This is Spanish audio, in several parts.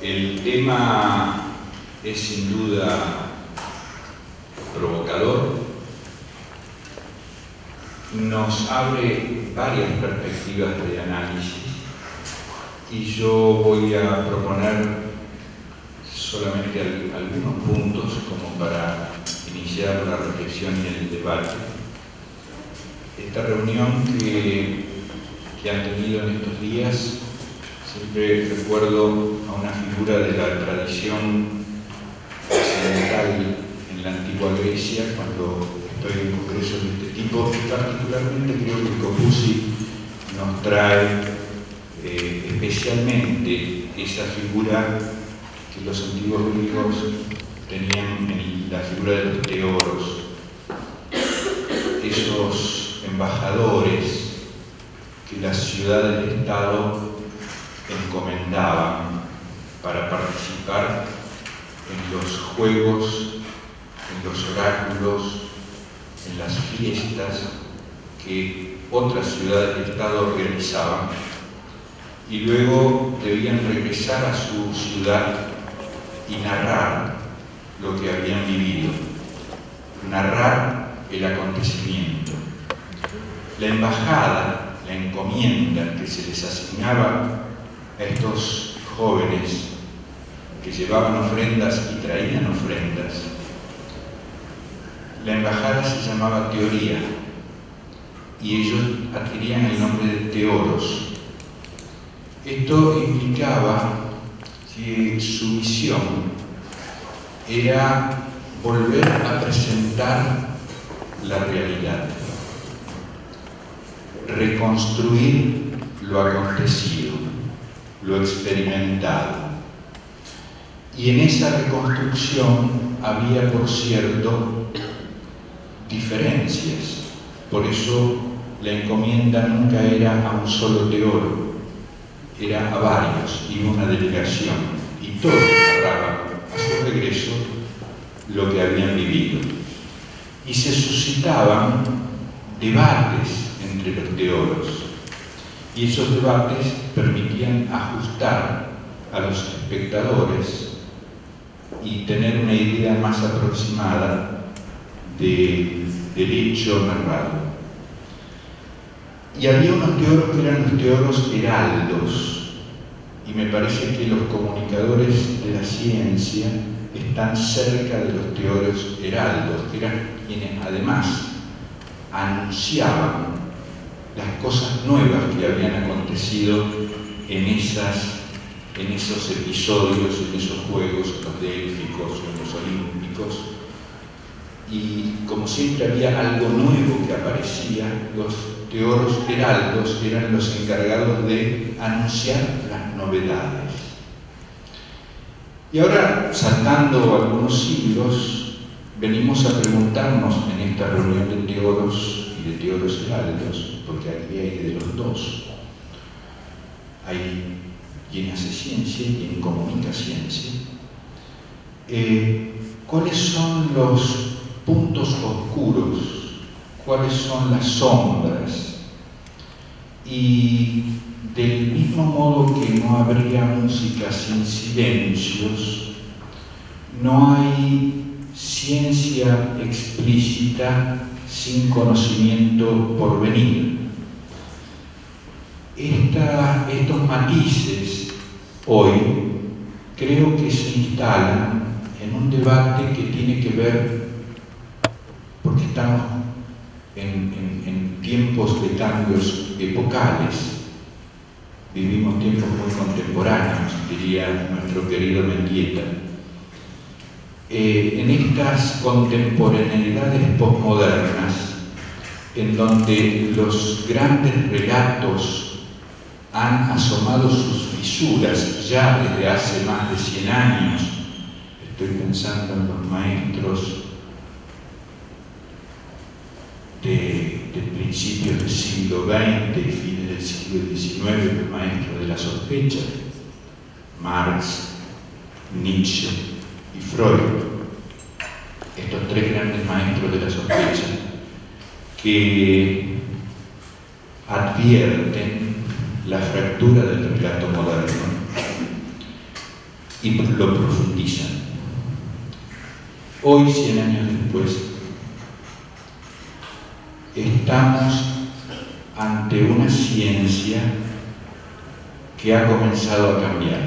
El tema es sin duda provocador, nos abre varias perspectivas de análisis y yo voy a proponer solamente algunos puntos como para iniciar la reflexión y el debate. Esta reunión que, que han tenido en estos días, siempre recuerdo a una figura de la tradición occidental en la antigua Grecia, cuando estoy en congresos de este tipo, y particularmente creo que Copusi nos trae eh, especialmente esa figura que los antiguos griegos tenían en la figura de los teoros, esos embajadores que las ciudades de Estado encomendaban para participar en los juegos, en los oráculos, en las fiestas que otras ciudades de Estado organizaban y luego debían regresar a su ciudad y narrar lo que habían vivido, narrar el acontecimiento. La embajada, la encomienda que se les asignaba a estos jóvenes que llevaban ofrendas y traían ofrendas, la embajada se llamaba teoría y ellos adquirían el nombre de teoros. Esto implicaba que su misión era volver a presentar la realidad, reconstruir lo acontecido, lo experimentado. Y en esa reconstrucción había, por cierto, diferencias. Por eso la encomienda nunca era a un solo teólogo, era a varios y una delegación, y todos narraban a su regreso lo que habían vivido. Y se suscitaban debates entre los teólogos, y esos debates permitían ajustar a los espectadores y tener una idea más aproximada de, del hecho narrado. Y había unos teólogos que eran los teólogos heraldos, y me parece que los comunicadores de la ciencia están cerca de los teólogos heraldos, que eran quienes además anunciaban las cosas nuevas que habían acontecido en, esas, en esos episodios, en esos juegos, los délficos, los olímpicos, y como siempre había algo nuevo que aparecía, los teoros heraldos eran los encargados de anunciar las novedades. Y ahora, saltando algunos siglos, venimos a preguntarnos en esta reunión de teoros y de teoros heraldos, porque aquí hay de los dos, hay quien hace ciencia y quien comunica ciencia, eh, ¿cuáles son los puntos oscuros, cuáles son las sombras. Y del mismo modo que no habría música sin silencios, no hay ciencia explícita sin conocimiento por venir. estos matices hoy creo que se instalan en un debate que tiene que ver porque estamos en, tiempos de cambios epocales, vivimos tiempos muy contemporáneos, diría nuestro querido Mendieta. Eh, en estas contemporaneidades posmodernas, en donde los grandes relatos han asomado sus fisuras ya desde hace más de 100 años, estoy pensando en los maestros de, principios del siglo XX y fines del siglo XIX, el maestro de la sospecha, Marx, Nietzsche y Freud, estos tres grandes maestros de la sospecha, que advierten la fractura del relato moderno y lo profundizan. Hoy, 100 años después, estamos ante una ciencia que ha comenzado a cambiar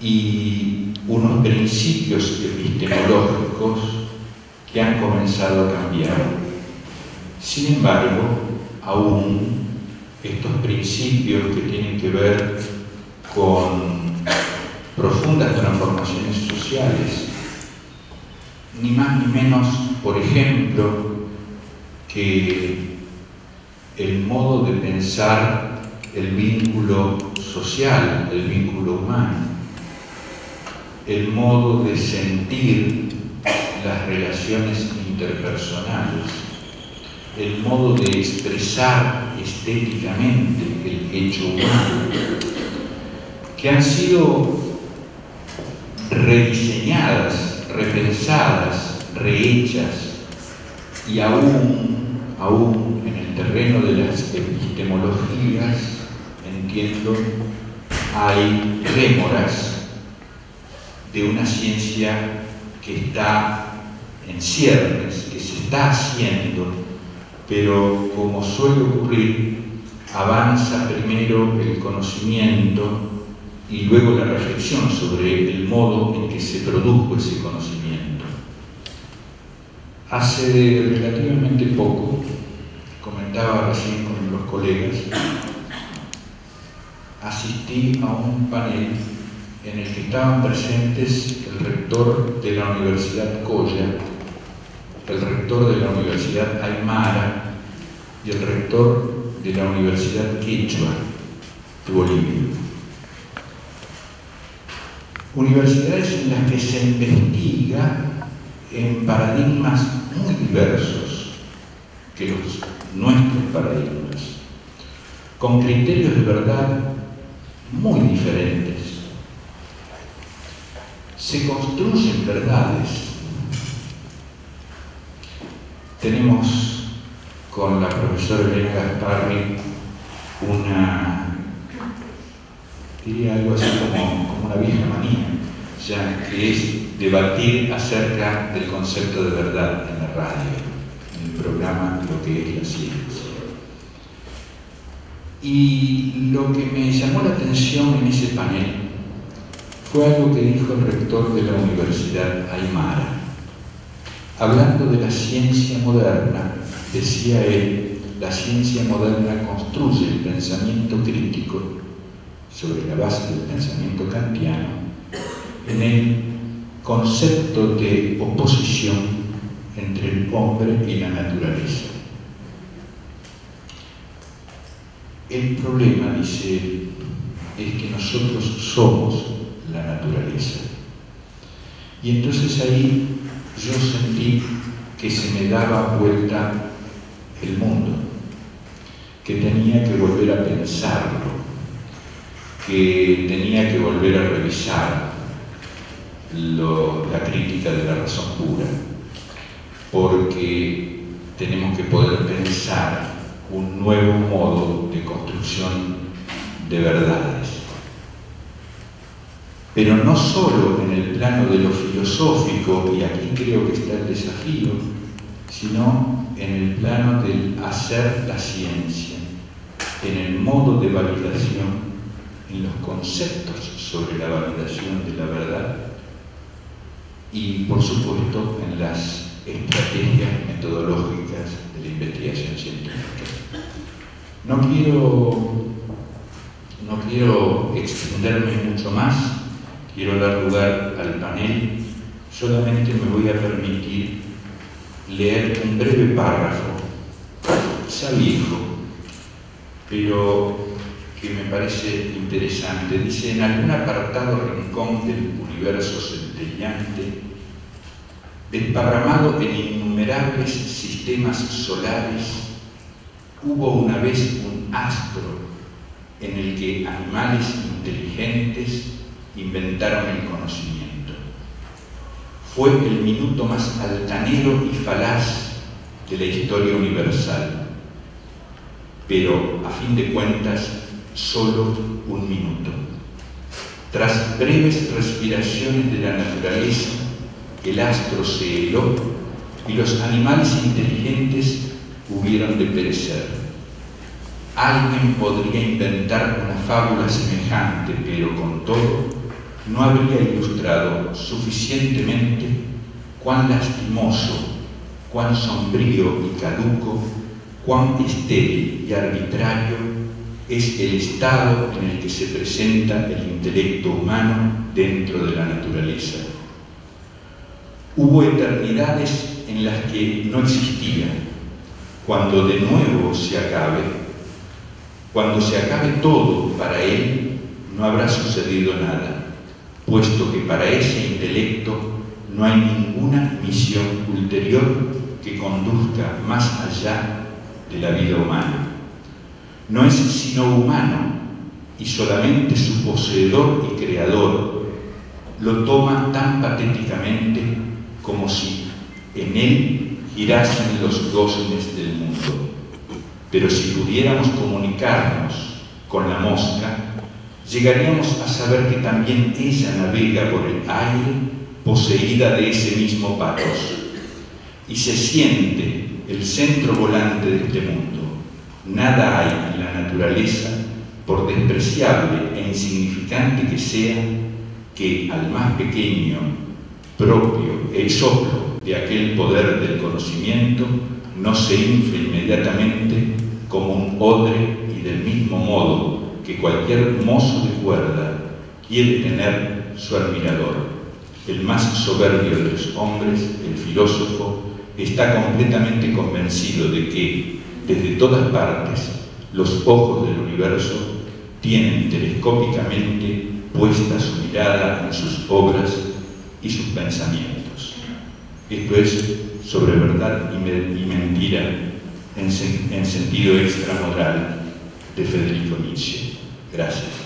y unos principios epistemológicos que han comenzado a cambiar. Sin embargo, aún estos principios que tienen que ver con profundas transformaciones sociales, ni más ni menos, por ejemplo, que el modo de pensar el vínculo social, el vínculo humano, el modo de sentir las relaciones interpersonales, el modo de expresar estéticamente el hecho humano, que han sido rediseñadas, repensadas, rehechas y aún, aún en el terreno de las epistemologías, entiendo, hay rémoras de una ciencia que está en ciernes, que se está haciendo, pero como suele ocurrir, avanza primero el conocimiento y luego la reflexión sobre el modo en que se produjo ese conocimiento. Hace relativamente poco, comentaba recién con los colegas, asistí a un panel en el que estaban presentes el rector de la Universidad Coya, el rector de la Universidad Aymara y el rector de la Universidad Quechua de Bolivia. Universidades en las que se investiga en paradigmas muy diversos que los nuestros paradigmas, con criterios de verdad muy diferentes se construyen verdades. Tenemos con la profesora Elena Gasparri una, diría algo así como, una vieja manía, ya que es debatir acerca del concepto de verdad en la radio, en el programa Lo que es la ciencia. Y lo que me llamó la atención en ese panel fue algo que dijo el rector de la Universidad Aymara. Hablando de la ciencia moderna, decía él, la ciencia moderna construye el pensamiento crítico sobre la base del pensamiento kantiano en el concepto de oposición entre el hombre y la naturaleza. El problema, dice él, es que nosotros somos Y entonces ahí yo sentí que se me daba vuelta el mundo, que tenía que volver a pensarlo, que tenía que volver a revisar la crítica de la razón pura, porque tenemos que poder pensar un nuevo modo de construcción de verdades pero no solo en el plano de lo filosófico, y aquí creo que está el desafío, sino en el plano del hacer la ciencia, en el modo de validación, en los conceptos sobre la validación de la verdad y, por supuesto, en las estrategias metodológicas de la investigación científica. No quiero, no quiero extenderme mucho más, quiero dar lugar al panel, solamente me voy a permitir leer un breve párrafo, ya viejo, pero que me parece interesante. Dice, en algún apartado rincón del universo centellante, desparramado en innumerables sistemas solares, hubo una vez un astro en el que animales inteligentes inventaron el conocimiento. Fue el minuto más altanero y falaz de la historia universal, pero a fin de cuentas solo un minuto. Tras breves respiraciones de la naturaleza, el astro se heló y los animales inteligentes hubieron de perecer. Alguien podría inventar una fábula semejante, pero con todo no habría ilustrado suficientemente cuán lastimoso, cuán sombrío y caduco, cuán estéril y arbitrario es el estado en el que se presenta el intelecto humano dentro de la naturaleza. Hubo eternidades en las que no existía. Cuando de nuevo se acabe, cuando se acabe todo para él, no habrá sucedido nada, puesto que para ese intelecto no hay ninguna misión ulterior que conduzca más allá de la vida humana no es sino humano y solamente su poseedor y creador lo toma tan patéticamente como si en él girasen los goznes del mundo. Pero si pudiéramos comunicarnos con la mosca, llegaríamos a saber que también ella navega por el aire poseída de ese mismo patos y se siente el centro volante de este mundo. Nada hay en la naturaleza, por despreciable e insignificante que sea, que al más pequeño, propio e soplo de aquel poder del conocimiento no se infle inmediatamente como un odre y del mismo modo que cualquier mozo de cuerda quiere tener su admirador. El más soberbio de los hombres, el filósofo, está completamente convencido de que desde todas partes, los ojos del universo tienen telescópicamente puesta su mirada en sus obras y sus pensamientos. Esto es sobre verdad y, mentira en, en sentido extramoral de Federico Nietzsche. Gracias.